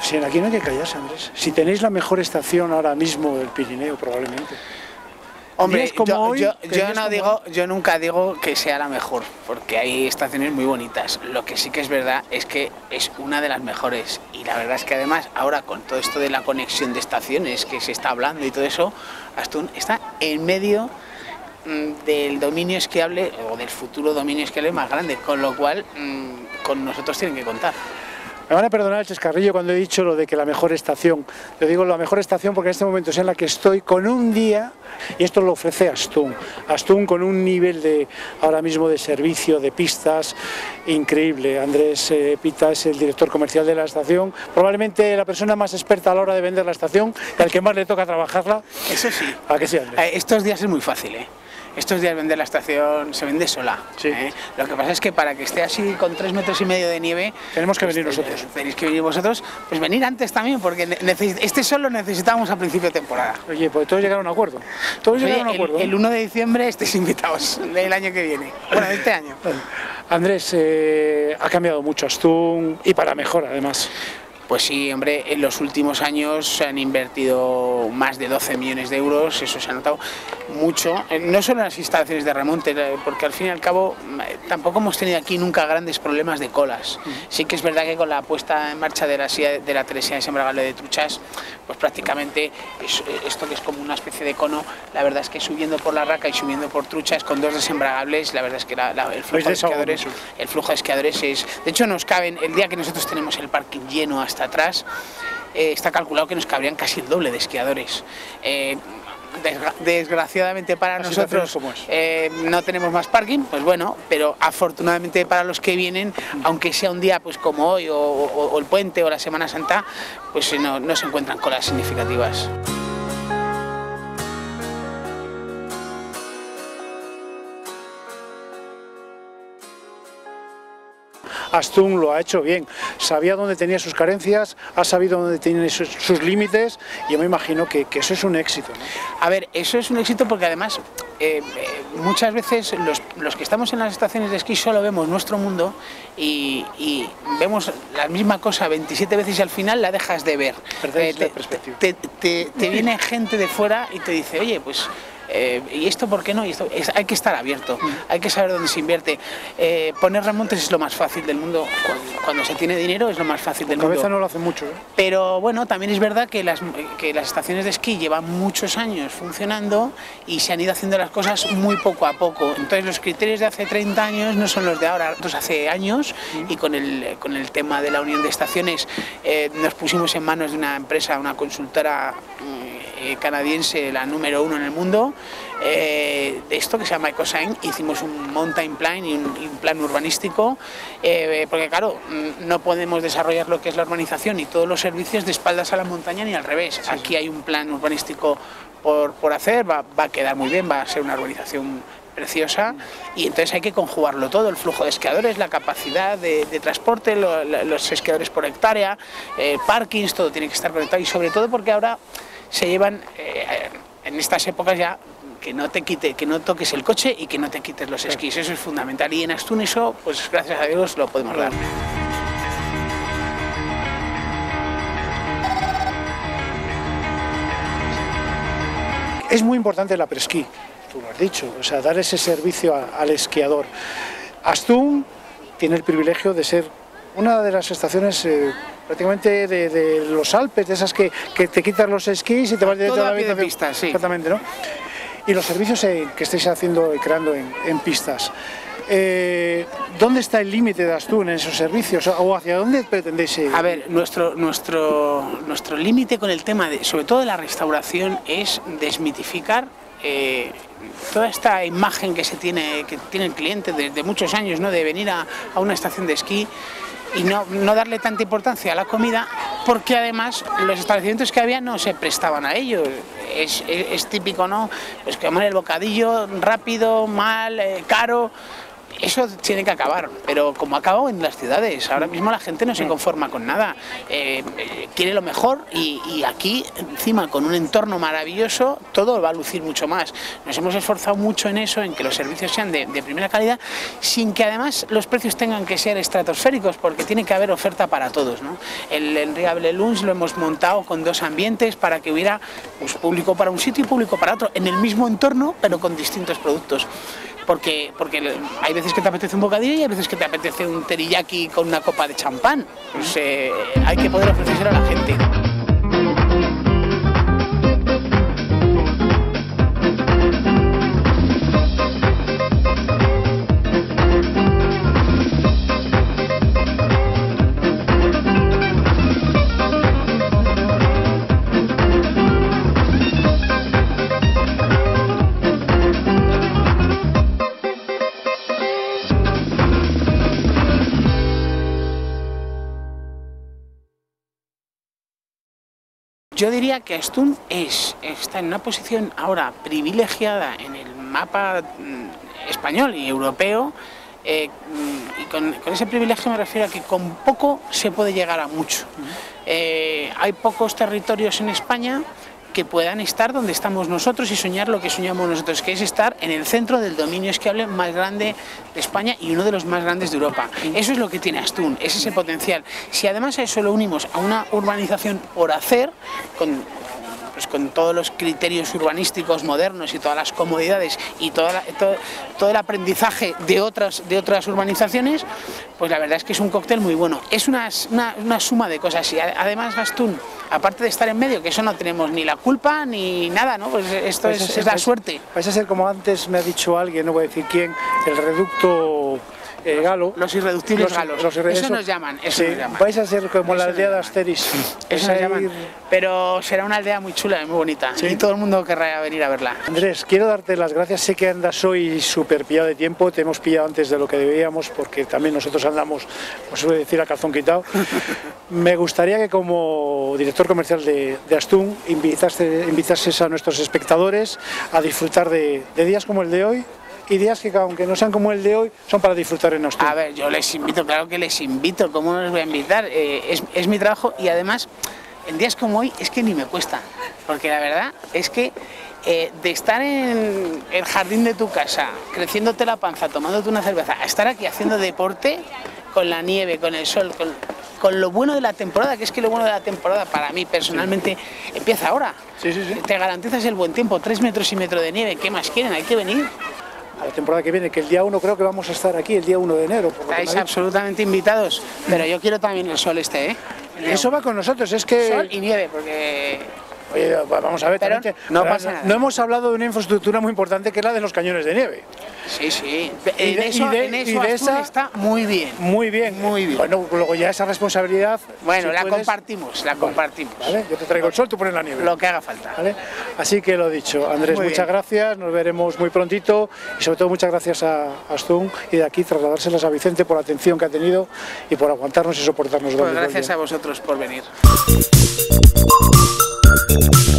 Si aquí no hay que callarse, Andrés. Si tenéis la mejor estación ahora mismo del Pirineo, probablemente. Hombre, como yo, hoy, yo- que yo días no como digo, yo nunca digo que sea la mejor, porque hay estaciones muy bonitas. Lo que sí que es verdad es que es una de las mejores. Y la verdad es que además ahora con todo esto de la conexión de estaciones que se está hablando y todo eso, Astún está en medio mm, del dominio esquiable o del futuro dominio esquiable más grande, con lo cual mm, con nosotros tienen que contar. Me van a perdonar el chascarrillo cuando he dicho lo de que la mejor estación. Yo digo la mejor estación porque en este momento es en la que estoy con un día, y esto lo ofrece Astún. Astún con un nivel de ahora mismo de servicio, de pistas, increíble. Andrés eh, Pita es el director comercial de la estación, probablemente la persona más experta a la hora de vender la estación, y al que más le toca trabajarla. Eso sí. ¿A que sí, Andrés? Eh, Estos días es muy fácil, ¿eh? Estos días vender la estación se vende sola. Sí. ¿eh? Lo que pasa es que para que esté así con tres metros y medio de nieve... Tenemos que pues, venir te- nosotros. Tenéis que venir vosotros. Pues venir antes también, porque este solo necesitamos a principio de temporada. Oye, pues todos llegaron a un acuerdo. Todos Oye, llegaron a un el, acuerdo. ¿eh? el 1 de diciembre estéis invitados del año que viene. Bueno, de este año. Andrés, eh, ha cambiado mucho Astún y para mejor además. Pues sí, hombre, en los últimos años se han invertido más de 12 millones de euros, eso se ha notado mucho, eh, no solo en las instalaciones de remonte, eh, porque al fin y al cabo eh, tampoco hemos tenido aquí nunca grandes problemas de colas. Sí que es verdad que con la puesta en marcha de la, silla- de la Teresía de Truchas, pues prácticamente es- esto que es como una especie de cono, la verdad es que subiendo por la raca y subiendo por Truchas con dos desembragables, la verdad es que la- la- el flujo de esquiadores el flujo de esquiadores es. De hecho, nos caben, el día que nosotros tenemos el parking lleno hasta atrás, eh, está calculado que nos cabrían casi el doble de esquiadores. Eh, desgra- desgraciadamente para nosotros eh, no tenemos más parking, pues bueno, pero afortunadamente para los que vienen, aunque sea un día pues como hoy o, o- o el puente o la Semana Santa, pues eh, no, no se encuentran colas significativas. Astún lo ha hecho bien. Sabía dónde tenía sus carencias, ha sabido dónde tiene sus, sus límites y yo me imagino que, que eso es un éxito. ¿no? A ver, eso es un éxito porque además eh, eh, muchas veces los, los que estamos en las estaciones de esquí solo vemos nuestro mundo y, y vemos la misma cosa 27 veces y al final la dejas de ver. Te, te- te- te viene gente de fuera y te dice, oye, pues... eh, ¿Y esto por qué no? Y esto, es- hay que estar abierto, hay que saber dónde se invierte. Eh, poner remontes es lo más fácil del mundo. Cuando, cuando se tiene dinero es lo más fácil del mundo. Cabeza no lo hace mucho. ¿eh? Pero bueno, también es verdad que las, que las estaciones de esquí llevan muchos años funcionando y se han ido haciendo las cosas muy poco a poco. Entonces los criterios de hace 30 años no son los de ahora, los hace años y con el, con el tema de la unión de estaciones eh, nos pusimos en manos de una empresa, una consultora eh, canadiense, la número uno en el mundo, eh, de esto que se llama EcoSign, hicimos un mountain plan y un, y un plan urbanístico, eh, porque claro, mm, no podemos desarrollar lo que es la urbanización y todos los servicios de espaldas a la montaña ni al revés. Aquí hay un plan urbanístico por, por hacer, va, va a quedar muy bien, va a ser una urbanización preciosa y entonces hay que conjugarlo todo, el flujo de esquiadores, la capacidad de, de transporte, lo- los esquiadores por hectárea, eh, parkings, todo tiene que estar conectado y sobre todo porque ahora se llevan eh, en estas épocas ya que no te quite, que no toques el coche y que no te quites los esquís, eso es fundamental y en Astún eso, pues gracias a Dios lo podemos dar. Es muy importante la presquí, tú lo has dicho, o sea, dar ese servicio a- al esquiador. Astún tiene el privilegio de ser una de las estaciones eh, prácticamente de, de los Alpes, de esas que, que te quitas los esquís y te vas directo a la de pista, sí. Exactamente, ¿no? Y los servicios que estáis haciendo y creando en, en pistas. Eh, ¿Dónde está el límite de Astún en esos servicios? ¿O hacia dónde pretendéis ir? A ver, nuestro, nuestro, nuestro límite con el tema, de, sobre todo de la restauración, es desmitificar eh, toda esta imagen que se tiene, que tiene el cliente desde muchos años, ¿no? de venir a, a una estación de esquí y no, no darle tanta importancia a la comida, porque además los establecimientos que había no se prestaban a ello. Es, es- típico, ¿no? Pues comer el bocadillo rápido, mal, eh, caro. Eso tiene que acabar, pero como ha acabado en las ciudades, ahora mismo la gente no se conforma con nada, eh, eh, quiere lo mejor y, aquí encima con un entorno maravilloso todo va a lucir mucho más. Nos hemos esforzado mucho en eso, en que los servicios sean de, primera calidad, sin que además los precios tengan que ser estratosféricos, porque tiene que haber oferta para todos. El, el Riable Lunch lo hemos montado con dos ambientes para que hubiera pues, público para un sitio y público para otro, en el mismo entorno, pero con distintos productos porque, porque hay veces que te apetece un bocadillo y hay veces que te apetece un teriyaki con una copa de champán. Pues, eh, hay que poder ofrecerlo a la gente. Yo diría que Astún es, está en una posición ahora privilegiada en el mapa mm, español y europeo eh, y con, ese privilegio me refiero a que con poco se puede llegar a mucho. Eh, hay pocos territorios en España que puedan estar donde estamos nosotros y soñar lo que soñamos nosotros, que es estar en el centro del dominio esquiable más grande de España y uno de los más grandes de Europa. Eso es lo que tiene Astún, es ese potencial. Si además a eso lo unimos a una urbanización por hacer, con pues con todos los criterios urbanísticos modernos y todas las comodidades y todo, todo, el aprendizaje de otras, de otras urbanizaciones, pues la verdad es que es un cóctel muy bueno. Es una, una, suma de cosas y además Gastún, aparte de estar en medio, que eso no tenemos ni la culpa ni nada, ¿no? Pues esto es, la suerte. Vais a ser como antes me ha dicho alguien, no voy a decir quién, el reducto eh, galo. Los irreductibles galos. eso, nos llaman, eso nos llaman. Vais a ser como la aldea de Asteris. Eso nos llaman. Pero será una aldea muy chula y muy bonita. Y todo el mundo querrá venir a verla. Andrés, quiero darte las gracias. Sé que andas hoy súper pillado de tiempo. Te hemos pillado antes de lo que debíamos porque también nosotros andamos, como suele decir, a calzón quitado. Me gustaría que como director comercial de, de Astún invitases a nuestros espectadores a disfrutar de días como el de hoy y días que aunque no sean como el de hoy, son para disfrutar en Asturias. A ver, yo les invito, claro que les invito, ¿cómo no les voy a invitar? Eh, es, mi trabajo y además en días como hoy es que ni me cuesta, porque la verdad es que eh, de estar en el jardín de tu casa, creciéndote la panza, tomándote una cerveza, a estar aquí haciendo deporte con la nieve, con el sol, con, con lo bueno de la temporada, que es que lo bueno de la temporada para mí personalmente empieza ahora. Sí, sí, sí. Te garantizas el buen tiempo, tres metros y metro de nieve, ¿qué más quieren? Hay que venir a la temporada que viene, que el día 1 creo que vamos a estar aquí, el día 1 de enero. Estáis absolutamente invitados, pero yo quiero también el sol este, ¿eh? Eso va con nosotros, es que... Sol y nieve, porque Oye, vamos a ver, no, pasa nada. no hemos hablado de una infraestructura muy importante que es la de los cañones de nieve. Sí, sí. Y de, eso, esa está muy bien. Muy bien. Muy bien. Bueno, luego ya esa responsabilidad. Bueno, la compartimos, la compartimos. Vale, yo te traigo el sol, tú pones la nieve. Lo que haga falta. ¿Vale? Así que lo dicho, Andrés, muchas gracias, nos veremos muy prontito y sobre todo muchas gracias a Astum y de aquí trasladárselas a Vicente por la atención que ha tenido y por aguantarnos y soportarnos. Pues gracias a vosotros por venir. Música